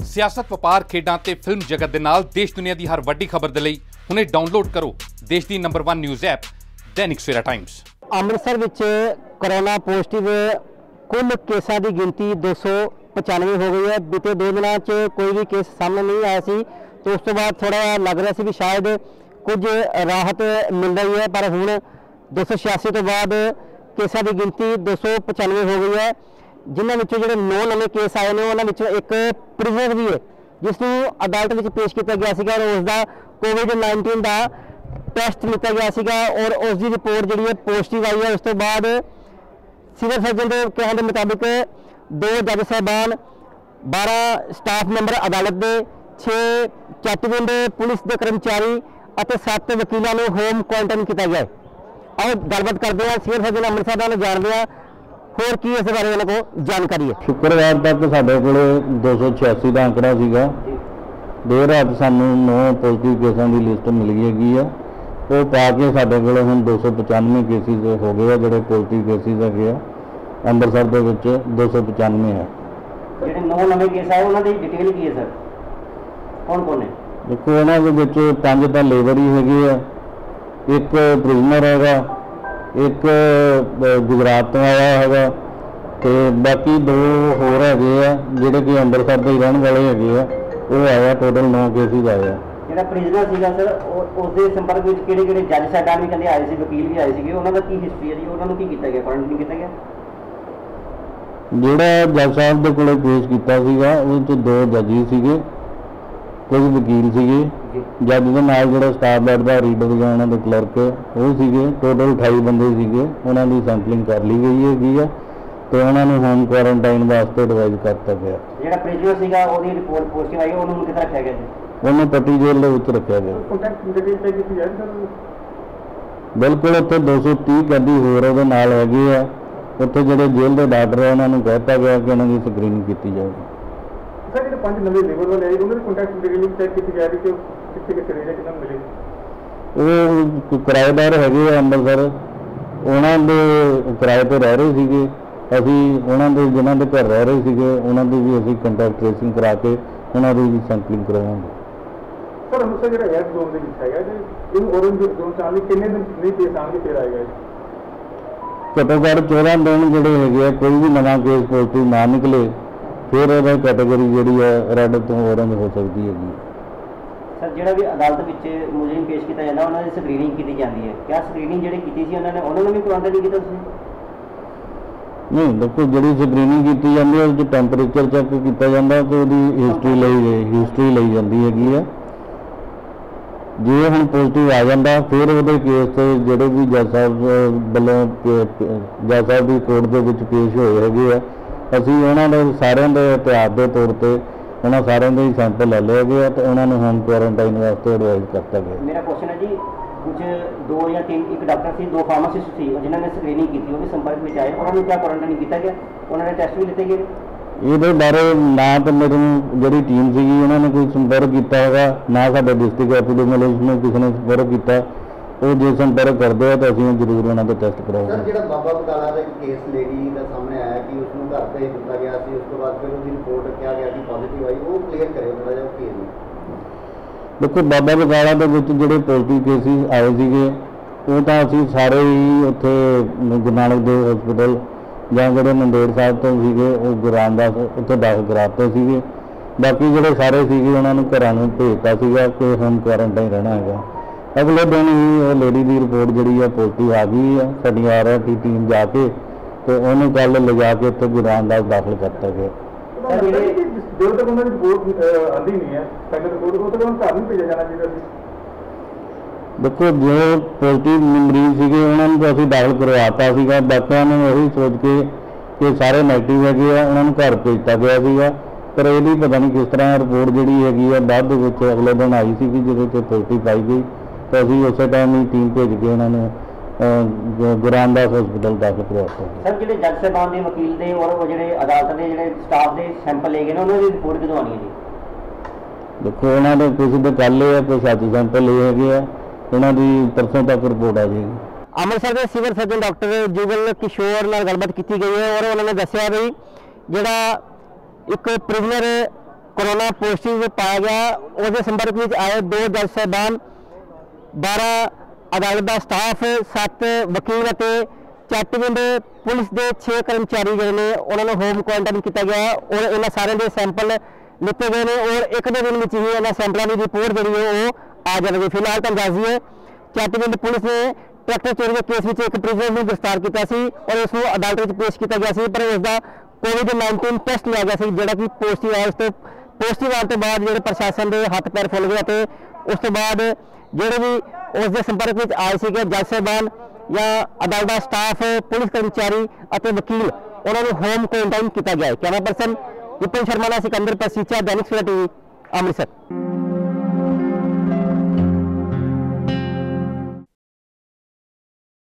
ਸਿਆਸਤ, ਵਪਾਰ, ਖੇਡਾਂ ਤੇ ਫਿਲਮ ਜਗਤ ਦੇ ਨਾਲ ਦੇਸ਼ ਦੁਨੀਆ ਦੀ ਹਰ ਵੱਡੀ ਖਬਰ ਦੇ ਲਈ ਹੁਣੇ ਡਾਊਨਲੋਡ ਕਰੋ ਦੇਸ਼ ਦੀ number 1 news app Dainik Savera Times Amritsar ਵਿੱਚ ਕਰੋਨਾ ਪੋਜ਼ਿਟਿਵ ਕੁੱਲ ਕੇਸਾਂ ਦੀ ਗਿਣਤੀ 295 ਹੋ ਗਈ ਹੈ। ਬੀਤੇ ਦੋ ਦਿਨਾਂ 'ਚ ਕੋਈ ਵੀ ਕੇਸ ਸਾਹਮਣੇ ਨਹੀਂ ਆਇਆ ਸੀ। ਤੇ ਉਸ ਤੋਂ ਬਾਅਦ ਥੋੜਾ ਲੱਗ ਰਿਹਾ ਸੀ ਵੀ ਸ਼ਾਇਦ ਕੁਝ ਰਾਹਤ ਮਿਲ ਰਹੀ ਹੈ। ਪਰ ਹੁਣ 286 ਤੋਂ ਬਾਅਦ ਕੇਸਾਂ ਦੀ ਗਿਣਤੀ 295 ਹੋ ਗਈ ਹੈ। ਜਿਨ੍ਹਾਂ ਵਿੱਚੋਂ ਜਿਹੜੇ 9 ਨਵੇਂ ਕੇਸ ਆਏ ਨੇ, ਉਹਨਾਂ ਵਿੱਚੋਂ ਇੱਕ ਪ੍ਰਿਜ਼ਨਰ ਵੀ ਹੈ, ਜਿਸ ਨੂੰ ਅਦਾਲਤ ਵਿੱਚ ਪੇਸ਼ ਕੀਤਾ ਗਿਆ ਸੀਗਾ ਔਰ ਉਸ ਦਾ ਕੋਵਿਡ-19 ਦਾ ਟੈਸਟ ਲਿੱਤਾ ਗਿਆ ਸੀਗਾ ਔਰ ਉਸ ਦੀ ਰਿਪੋਰਟ ਜਿਹੜੀ ਹੈ ਪੋਜ਼ਿਟਿਵ ਆਈ ਹੈ। ਉਸ ਤੋਂ ਬਾਅਦ ਸਿਵਲ ਸਰਜਨ ਦੇ ਕਹਿਣ ਦੇ ਮੁਤਾਬਿਕ ਦੋ ਜੱਜ ਸਾਹਿਬਾਨ 12 ਸਟਾਫ ਮੈਂਬਰ ਅਦਾਲਤ ਦੇ 6 ਚੈਟਵਿੰਡ ਪੁਲਿਸ ਦੇ ਕਰਮਚਾਰੀ ਅਤੇ 7 ਵਕੀਲਾਂ ਨੂੰ ਹੋਮ ਕੁਆਰੰਟਾਈਨ ਕੀਤਾ ਗਿਆ ਹੈ। ਆਓ ਗੱਲਬਾਤ ਕਰਦੇ ਹਾਂ। ਸਿਵਲ ਸਰਜਨ ਅੰਮ੍ਰਿਤਸਰ ਨਾਲ ਜਾਣਦੇ ਹਾਂ ਹੋਰ ਕੀ ਇਸ ਬਾਰੇ ਉਹਨਾਂ ਕੋਲ ਜਾਣਕਾਰੀ ਹੈ? ਸ਼ੁੱਕਰਵਾਰ ਤੱਕ ਸਾਡੇ ਕੋਲੇ 286 ਦਾ ਅੰਕੜਾ ਸੀਗਾ। ਦੇਰ ਰਾਤ ਸਾਨੂੰ 9 ਪੋਜ਼ਿਟਿਵ ਕੇਸਾਂ ਦੀ ਲਿਸਟ ਮਿਲ ਗਈ ਹੈਗੀ ਆ। ਉਹ ਪਾ ਕੇ ਸਾਡੇ ਕੋਲੇ ਹੁਣ 295 ਕੇਸਿਸ ਹੋ ਗਏ ਆ ਜਿਹੜੇ ਪੋਜ਼ਿਟਿਵ ਕੇਸਿਸ ਹੈਗੇ ਆ। ਅੰਮ੍ਰਿਤਸਰ ਦੇ ਵਿੱਚ 295 ਹੈ। ਜਿਹੜੇ 9 ਨਵੇਂ ਕੇਸ ਆਏ ਉਹਨਾਂ ਦੀ ਡਿਟੇਲ ਕੀ ਹੈ ਸਰ? ਕੌਣ ਕੌਣ ਹੈ ਦੇਖੋ ਇਹਨਾਂ ਦੇ ਵਿੱਚ ਪੰਜ ਤਾਂ ਲੇਬਰ ਹੀ ਹੈਗੇ ਆ। ਇੱਕ ਪ੍ਰਿਜ਼ਨਰ ਹੈਗਾ। ਇੱਕ ਗੁਜਰਾਤ ਤੋਂ ਆਇਆ ਹੈਗਾ ਤੇ ਬਾਕੀ ਦੋ ਹੋਰ ਹੈਗੇ ਆ ਜਿਹੜੇ ਕਿ ਅੰਮ੍ਰਿਤਸਰ ਦੇ ਹੀ ਰਹਿਣ ਵਾਲੇ ਹੈਗੇ ਆ ਉਹ ਆਇਆ ਟੋਟਲ 9 ਕੇਸਿਸ ਆਏ ਆ। ਜਿਹੜਾ ਪ੍ਰਿਜ਼ਨਰ ਸੀਗਾ ਸਰ ਉਸ ਦੇ ਸੰਪਰਕ ਵਿੱਚ ਕਿਹੜੇ ਕਿਹੜੇ ਜੱਜ ਸਾਹਿਬਾਨ ਵੀ ਕਹਿੰਦੇ ਆਏ ਸੀ ਵਕੀਲ ਵੀ ਆਏ ਸੀਗੇ ਉਹਨਾਂ ਦਾ ਕੀ ਹਿਸਟਰੀ ਹੈ ਜੀ ਉਹਨਾਂ ਨੂੰ ਕੀ ਕੀਤਾ ਗਿਆ ਕੁਆਰੰਟਾਈਨ ਕੀਤਾ ਗਿਆ? ਜਿਹੜਾ ਜੱਜ ਸਾਹਿਬ ਦੇ ਕੋਲੇ ਪੇਸ਼ ਕੀਤਾ ਸੀਗਾ ਉਹ ਚ ਦੋ ਜੱਜੀ ਸੀਗੇ। ਕੁਝ ਵਕੀਲ ਸੀਗੇ। ਜੀ। ਜੱਜ ਦੇ ਨਾਲ ਜਿਹੜਾ ਸਟਾਫ ਬੈਠਦਾ ਰੀਡਰ ਜਾਂ ਉਹਨਾਂ ਦੇ ਕਲਰਕ ਉਹ ਸੀਗੇ। ਟੋਟਲ 28 ਬੰਦੇ ਸੀਗੇ। ਉਹਨਾਂ ਦੀ ਸੈਂਪਲਿੰਗ ਕਰ ਲਈ ਗਈ ਹੈਗੀ ਆ ਤੇ ਉਹਨਾਂ ਨੂੰ ਹੋਮ ਕੁਆਰੰਟਾਈਨ ਵਾਸਤੇ ਐਡਵਾਈਜ਼ ਕਰਤਾ ਗਿਆ। ਜਿਹੜਾ ਪ੍ਰਿਜ਼ਨਰ ਸੀਗਾ ਉਹਦੀ ਰਿਪੋਰਟ ਪੋਜ਼ਿਟਿਵ ਆਈ ਉਹਨੂੰ ਕਿੱਥੇ ਰੱਖਿਆ ਗਿਆ ਜੀ? ਉਹਨੂੰ ਪੱਟੀ ਜੇਲ੍ਹ ਦੇ ਵਿੱਚ ਰੱਖਿਆ ਗਿਆ। ਕੰਟੈਕਟ ਡਿਟੇਲ ਤੇ ਕੀਤੀ ਜਾਏ ਸਰ ਬਿਲਕੁਲ ਉੱਥੇ 230 ਕੈਦੀ ਹੋਰ ਉਹਦੇ ਨਾਲ ਹੈਗੇ ਆ। ਉੱਥੇ ਜਿਹੜੇ ਜੇਲ੍ਹ ਦੇ ਡਾਕਟਰ ਆ ਉਹਨਾਂ ਨੂੰ ਕਹਿਤਾ ਗਿਆ ਕਿ ਉਹਨਾਂ ਦੀ ਸਕਰੀਨਿੰਗ ਕੀਤੀ ਜਾਊਗੀ। ਸਰ ਜਿਹੜੇ ਪੰਜ ਨਵੇਂ ਲੇਬਰ ਵਾਲੇ ਆਏ ਉਹਨਾਂ ਦੀ ਕੰਟੈਕਟ ਡਿਟੇਲ ਚੈੱਕ ਕੀਤੀ ਜਾ ਰਹੀ ਕਿ ਕਿੱਥੇ ਕਿੱਥੇ ਰਹੇ ਕਿੰਨਾ ਮਿਲੇ? ਉਹ ਕਿਰਾਏਦਾਰ ਹੈਗੇ ਆ ਅੰਮ੍ਰਿਤਸਰ। ਉਹਨਾਂ ਦੇ ਕਿਰਾਏ ਤੇ ਰਹਿ ਰਹੇ ਸੀਗੇ। ਅਸੀਂ ਉਹਨਾਂ ਦੇ ਜਿਨ੍ਹਾਂ ਦੇ ਘਰ ਰਹਿ ਰਹੇ ਸੀਗੇ ਉਹਨਾਂ ਦੀ ਵੀ ਅਸੀਂ ਕੰਟੈਕਟ ਟ੍ਰੇਸਿੰਗ ਕਰਾ ਕੇ ਉਹਨਾਂ ਦੀ ਵੀ ਸੈਂਪਲਿੰਗ ਕਰਵਾਵਾਂਗੇ ਸਰ ਅੰਮ੍ਰਿਤਸਰ ਜਿਹੜਾ ਰੈਡ ਜ਼ੋਨ ਦੇ ਵਿੱਚ ਹੈਗਾ ਜੀ ਇਹਨੂੰ ਔਰੰਜ ਜ਼ੋਨ ਚ ਲਈ ਕਿੰਨੇ ਦਿਨ ਨਹੀਂ ਕੇਸ ਆਉਣਗੇ ਫਿਰ ਆਏਗਾ ਜੀ ਘੱਟੋ ਘੱਟ 14 ਦਿਨ ਜਿਹੜੇ ਹੈਗੇ ਆ ਕੋਈ ਵੀ ਨਵਾਂ ਕੇਸ ਪੋਜ਼ਿਟਿਵ ਨਾ ਨਿਕਲੇ। ਫਿਰ ਉਹਦਾ ਕੈਟਾਗਰੀ ਜਿਹੜੀ ਹੈ ਰੈੱਡ ਤੋਂ ਔਰੰਜ ਹੋ ਸਕਦੀ ਹੈਗੀ ਸਰ ਜਿਹੜਾ ਵੀ ਅਦਾਲਤ ਵਿੱਚ ਮੁਜਰਿਮ ਪੇਸ਼ ਕੀਤਾ ਜਾਂਦਾ ਉਹਨਾਂ ਦੀ ਸਕਰੀਨਿੰਗ ਕੀਤੀ ਜਾਂਦੀ ਹੈ। ਕਿਆ ਸਕਰੀਨਿੰਗ ਜਿਹੜੀ ਕੀਤੀ ਸੀ ਉਹਨਾਂ ਨੇ? ਉਹਨਾਂ ਨੂੰ ਵੀ ਕੁਆਰੰਟਾਈਨ ਕੀਤਾ ਤੁਸੀਂ? ਨਹੀਂ ਦੇਖੋ ਜਿਹੜੀ ਸਕਰੀਨਿੰਗ ਕੀਤੀ ਜਾਂਦੀ ਹੈ ਉਹ 'ਚ ਟੈਂਪਰੇਚਰ ਚੈੱਕ ਕੀਤਾ ਜਾਂਦਾ ਤੇ ਉਹਦੀ ਹਿਸਟਰੀ ਲਈ ਹਿਸਟਰੀ ਲਈ ਜਾਂਦੀ ਹੈਗੀ ਆ। ਜੇ ਹੁਣ ਪੋਜ਼ਿਟਿਵ ਆ ਜਾਂਦਾ ਫਿਰ ਉਹਦੇ ਕੇਸ ਤੇ ਜਿਹੜੇ ਵੀ ਜੱਜ ਸਾਹਿਬ ਵੱਲੋਂ ਜੱਜ ਸਾਹਿਬ ਦੀ ਕੋਰਟ ਦੇ ਵਿੱਚ ਪੇਸ਼ ਹੋਏ ਹੈਗੇ ਆ ਅਸੀਂ ਉਹਨਾਂ ਦੇ ਸਾਰਿਆਂ ਦੇ ਇਤਿਹਾਸ ਦੇ ਤੌਰ ਤੇ ਉਹਨਾਂ ਸਾਰਿਆਂ ਦੇ ਹੀ ਸੈਂਪਲ ਲੈ ਲਏ ਆ ਤੇ ਉਹਨਾਂ ਨੂੰ ਹੋਮ ਕੁਆਰੰਟਾਈਨ ਵਾਸਤੇ ਐਡਵਾਈਜ਼ ਕਰਤਾ ਗਿਆ। ਮੇਰਾ ਕੁਐਸਚਨ ਹੈ ਜੀ ਕੁਝ ਦੋ ਜਾਂ ਤਿੰਨ ਇੱਕ ਡਾਕਟਰ ਸੀ ਦੋ ਫਾਰਮਾਸਿਸਟ ਸੀ ਜਿਨ੍ਹਾਂ ਨੇ ਸਕਰੀਨਿੰਗ ਕੀਤੀ ਉਹ ਵੀ ਸੰਪਰਕ ਵਿੱਚ ਆਏ ਉਹਨਾਂ ਨੂੰ ਕਿਆ ਕੁਆਰੰਟਾਈਨ ਕੀਤਾ ਗਿਆ? ਉਹਨਾਂ ਦੇ ਟੈਸਟ ਵੀ ਲਿੱਤੇ ਗਏ? ਇਹਦੇ ਬਾਰੇ ਨਾ ਤਾਂ ਮੈਨੂੰ ਜਿਹੜੀ ਟੀਮ ਸੀਗੀ ਉਹਨਾਂ ਨੇ ਕੋਈ ਸੰਪਰਕ ਕੀਤਾ ਹੈਗਾ ਨਾ ਸਾਡੇ ਡਿਸਟ੍ਰਿਕਟ ਐਪੀਡੈਮਿਓਲੋਜਿਸਟ ਨੇ ਕਿਸੇ ਨੇ ਸੰਪਰਕ ਕੀਤਾ। ਉਹ ਜੇ ਸੰਪਰਕ ਕਰਦੇ ਆ ਤਾਂ ਅਸੀਂ ਜ਼ਰੂਰ ਉਹਨਾਂ ਦਾ ਟੈਸਟ ਸਰ ਕਰਾਵਾਂਗੇ ਜਿਹੜਾ ਬਾਬਾ ਬਕਾਲਾ ਦਾ ਕੇਸ ਲੇਡੀ ਦਾ ਸਾਹਮਣੇ ਆਇਆ ਕਿ ਉਸ ਨੂੰ ਘਰ ਭੇਜ ਦਿੱਤਾ ਗਿਆ ਸੀ ਉਸ ਤੋਂ ਬਾਅਦ ਫਿਰ ਉਹਦੀ ਰਿਪੋਰਟ ਕਿਹਾ ਗਿਆ ਕਿ ਪੋਜ਼ਿਟਿਵ ਆਈ ਉਹ ਕਲੀਅਰ ਕਰਿਓ ਥੋੜਾ ਜਿਹਾ ਕੇਸ ਨੂੰ। ਦੇਖੋ ਬਾਬਾ ਬਕਾਲਾ ਦੇ ਵਿੱਚ ਜਿਹੜੇ ਪੋਜ਼ਿਟਿਵ ਕੇਸਿਸ ਆਏ ਸੀਗੇ ਉਹ ਤਾਂ ਅਸੀਂ ਸਾਰੇ ਹੀ ਉੱਥੇ ਗੁਰੂ ਨਾਨਕ ਦੇਵ ਹਸਪੀਟਲ ਜਾਂ ਜਿਹੜੇ ਨੰਦੇੜ ਸਾਹਿਬ ਤੋਂ ਸੀਗੇ ਉਹ ਗੁਰੂ ਰਾਮਦਾਸ ਉੱਥੇ ਦਾਖਲ ਕਰਾਤੇ ਸੀਗੇ। ਬਾਕੀ ਜਿਹੜੇ ਸਾਰੇ ਸੀਗੇ ਉਹਨਾਂ ਨੂੰ ਘਰਾਂ ਨੂੰ ਭੇਜਤਾ ਸੀਗਾ ਕਿ ਹੋਮ ਕੁਆਰੰਟਾਈਨ ਰਹਿਣਾ ਹੈਗਾ। ਅਗਲੇ ਦਿਨ ਹੀ ਉਹ ਲੇਡੀ ਦੀ ਰਿਪੋਰਟ ਜਿਹੜੀ ਹੈ ਪੋਜ਼ਿਟਿਵ ਆ ਗਈ ਹੈ ਸਾਡੀ ਆਰ ਆਰ ਟੀ ਟੀਮ ਜਾ ਕੇ ਤੇ ਉਹਨੂੰ ਕੱਲ ਲਿਜਾ ਕੇ ਉੱਥੇ ਗੁਰੂ ਰਾਮਦਾਸ ਦਾਖਲ ਕਰਤਾ ਗਿਆ। ਸਰ ਜਿਹੜੇ ਜਦੋਂ ਤੱਕ ਉਹਨਾਂ ਦੀ ਰਿਪੋਰਟ ਆਂਦੀ ਨਹੀਂ ਹੈ। ਫਾਈਨਲ ਰਿਪੋਰਟ ਉਹ ਤੱਕ ਉਹਨਾਂ ਨੂੰ ਘਰ ਨਹੀਂ ਭੇਜਿਆ ਜਾਣਾ ਚਾਹੀਦਾ ਸੀ। ਦੇਖੋ ਜੋ ਪੋਜ਼ਿਟਿਵ ਮਰੀਜ਼ ਸੀਗੇ ਉਹਨਾਂ ਨੂੰ ਤਾਂ ਅਸੀਂ ਦਾਖਲ ਕਰਵਾਤਾ ਸੀਗਾ। ਬਾਕੀਆਂ ਨੂੰ ਉਹੀ ਸੋਚ ਕੇ ਕਿ ਸਾਰੇ ਨੈਗੇਟਿਵ ਹੈਗੇ ਆ ਉਹਨਾਂ ਨੂੰ ਘਰ ਭੇਜਤਾ ਗਿਆ ਸੀਗਾ। ਪਰ ਇਹਦੀ ਪਤਾ ਨਹੀਂ ਕਿਸ ਤਰ੍ਹਾਂ ਰਿਪੋਰਟ ਜਿਹੜੀ ਹੈਗੀ ਆ ਬਾਅਦ ਦੇ ਵਿੱਚ ਅਗਲੇ ਦਿਨ ਆਈ ਸੀ ਜਿਹਦੇ ਵਿੱਚ ਪੋਜ਼ਿਟਿਵ ਪਾਈ ਗਈ। ਤਾਂ ਅਸੀਂ ਉਸੇ ਟਾਈਮ ਹੀ ਟੀਮ ਭੇਜ ਕੇ ਉਹਨਾਂ ਨੂੰ ਅਹ, ਗੁ- ਗੁਰੂ ਰਾਮਦਾਸ ਹਸਪੀਟਲ ਦਾਖਲ ਕਰਵਾਤਾ ਸਰ ਜਿਹੜੇ ਜੱਜ ਸਾਹਿਬਾਨ ਦੇ ਵਕੀਲ ਦੇ ਔਰ ਉਹ ਜਿਹੜੇ ਅਦਾਲਤ ਦੇ ਜਿਹੜੇ ਸਟਾਫ ਦੇ ਸੈਂਪਲ ਲਏ ਗਏ ਨੇ ਉਹਨਾਂ ਦੀ ਰਿਪੋਰਟ ਕਦੋਂ ਹੈ ਜੀ? ਦੇਖੋ ਉਹਨਾਂ ਦੇ ਕਿਸੇ ਦੇ ਕੱਲ੍ਹ ਆ ਕੋਈ ਸੱਤ ਸੈਂਪਲ ਲਏ ਹੈਗੇ ਆ। ਉਹਨਾਂ ਦੀ ਪਰਸੋਂ ਤੱਕ ਰਿਪੋਰਟ ਆ ਜਾਏਗੀ। ਅੰਮ੍ਰਿਤਸਰ ਦੇ civil surgeon doctor Jugal Kishore ਨਾਲ ਗੱਲਬਾਤ ਕੀਤੀ ਗਈ ਹੈ ਔਰ ਉਹਨਾਂ ਨੇ ਦੱਸਿਆ ਵੀ ਜਿਹੜਾ ਇੱਕ ਪ੍ਰਿਜ਼ਨਰ ਕੋਰੋਨਾ ਪੋਜ਼ਿਟਿਵ ਪਾਇਆ ਗਿਆ ਉਹਦੇ ਸੰਪਰਕ ਵਿੱਚ ਆਏ ਦੋ ਜੱਜ ਸਾਹਿਬਾਨ 12 ਅਦਾਲਤ ਦਾ ਸਟਾਫ 7 ਵਕੀਲ ਅਤੇ ਚੱਟਵਿੰਡ ਪੁਲਿਸ ਦੇ 6 ਕਰਮਚਾਰੀ ਜਿਹੜੇ ਨੇ, ਉਹਨਾਂ ਨੂੰ ਹੋਮ ਕੁਆਰੰਟਾਈਨ ਕੀਤਾ ਗਿਆ। ਔਰ ਇਹਨਾਂ ਸਾਰਿਆਂ ਦੇ ਸੈਂਪਲ ਲਿੱਤੇ ਗਏ ਨੇ ਔਰ ਇੱਕ ਦੋ ਦਿਨ ਵਿੱਚ ਹੀ ਇਹਨਾਂ ਸੈਂਪਲਾਂ ਦੀ ਰਿਪੋਰਟ ਜਿਹੜੀ ਹੈ ਉਹ ਆ ਜਾਵੇਗੀ। ਫਿਲਹਾਲ ਤਾਂ ਦੱਸ ਦਈਏ ਚੱਟਵਿੰਡ ਪੁਲਿਸ ਨੇ ਟਰੈਕਟਰ ਚੋਰੀ ਦੇ ਕੇਸ ਵਿੱਚ ਇੱਕ ਪ੍ਰਿਜ਼ਨਰ ਨੂੰ ਗ੍ਰਿਫਤਾਰ ਕੀਤਾ ਸੀ ਔਰ ਉਸ ਨੂੰ ਅਦਾਲਤ ਵਿੱਚ ਪੇਸ਼ ਕੀਤਾ ਗਿਆ ਸੀ, ਪਰ ਉਸ ਦਾ ਕੋਵਿਡ-19 ਟੈਸਟ ਲਿਆ ਗਿਆ ਸੀ, ਜਿਹੜਾ ਕਿ ਪੋਜ਼ਿਟਿਵ ਆਇਆ ਉਸ ਤੋਂ ਪੋਜ਼ਿਟਿਵ ਆਉਣ ਤੋਂ ਬਾਅਦ ਜਿਹੜੇ ਪ੍ਰਸ਼ਾਸਨ ਦੇ ਹੱਥ ਪੈਰ ਫੁੱਲ ਗਏ ਅਤੇ ਉਸ ਤੋਂ ਬਾਅਦ ਜਿਹੜੇ ਵੀ ਉਸ ਦੇ ਸੰਪਰਕ ਵਿੱਚ ਆਏ ਸੀਗੇ, ਜੱਜ ਸਾਹਿਬਾਨ ਜਾਂ ਅਦਾਲਤ ਦਾ ਸਟਾਫ, ਪੁਲਿਸ ਕਰਮਚਾਰੀ ਅਤੇ ਵਕੀਲ, ਉਹਨਾਂ ਨੂੰ ਹੋਮ ਕੁਆਰੰਟਾਈਨ ਕੀਤਾ ਗਿਆ ਹੈ। ਕੈਮਰਾ ਪਰਸਨ ਵਿਪਨ ਸ਼ਰਮਾ ਨਾਲ ਸਿਕੰਦਰ ਪਸੀਚਾ ਦੈਨਿਕ ਸਵੇਰਾ ਟੀਵੀ, ਅੰਮ੍ਰਿਤਸਰ।